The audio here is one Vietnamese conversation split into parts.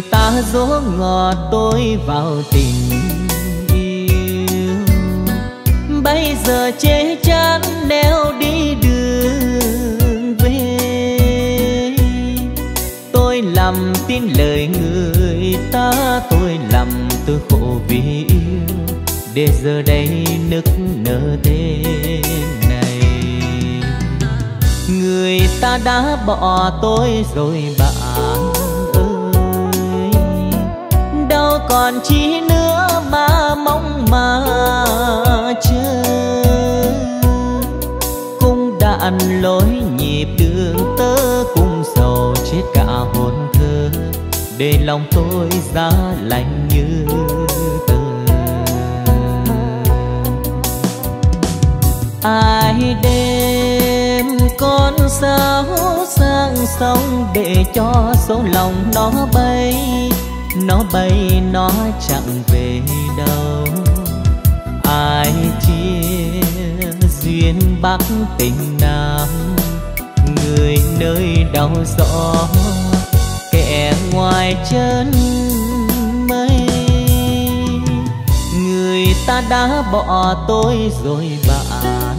ta dỗ ngọt tôi vào tình yêu. Bây giờ chê chán đeo đi đường về. Tôi làm tin lời người ta, tôi làm tôi khổ vì yêu. Để giờ đây nức nở thế này. Người ta đã bỏ tôi rồi bạn. Còn chi nữa mà mong mà chờ đã ăn lối nhịp đường tớ cũng sầu chết cả hồn thơ. Để lòng tôi giá lạnh như tờ ai đêm con sao sang sông để cho số lòng nó bay nó bay, nó chẳng về đâu. Ai chia duyên bắc tình nam? Người nơi đau gió, kẻ ngoài chân mây. Người ta đã bỏ tôi rồi bạn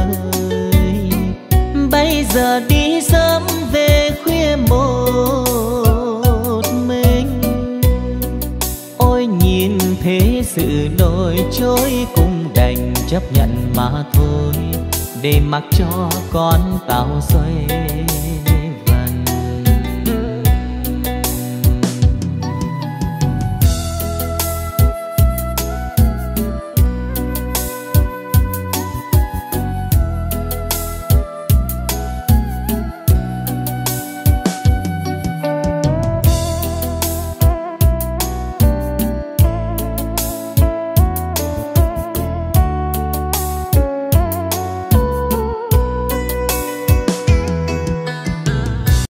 ơi. Bây giờ đi sớm ôi nhìn thế sự đổi trôi cũng đành chấp nhận mà thôi để mặc cho con tao xuôi.